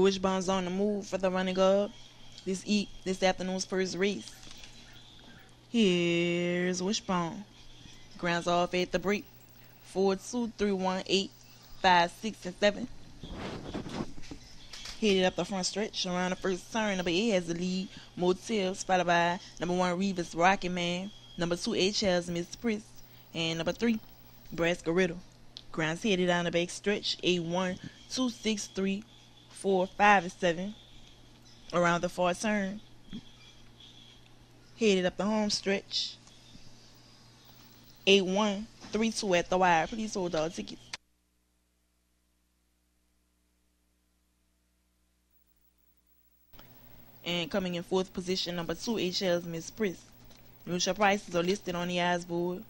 Wishbone's on the move for the running up. This eat this afternoon's first race. Here's Wishbone. Grounds off at the break. Four, two, three, one, eight, five, six, and seven. Headed up the front stretch around the first turn. Number eight has the lead. Motels, followed by number one Revis Rocket Man. Number two H has Miss Priest. And number three, Braska Riddle. Grounds headed down the back stretch. Eight, one, two, six, three, four, five, and seven. Around the far turn. Headed up the home stretch. Eight, one, three, two at the wire. Please hold all tickets. And coming in fourth position, number two, HL's Miss Priest. Mutuel prices are listed on the eyes board.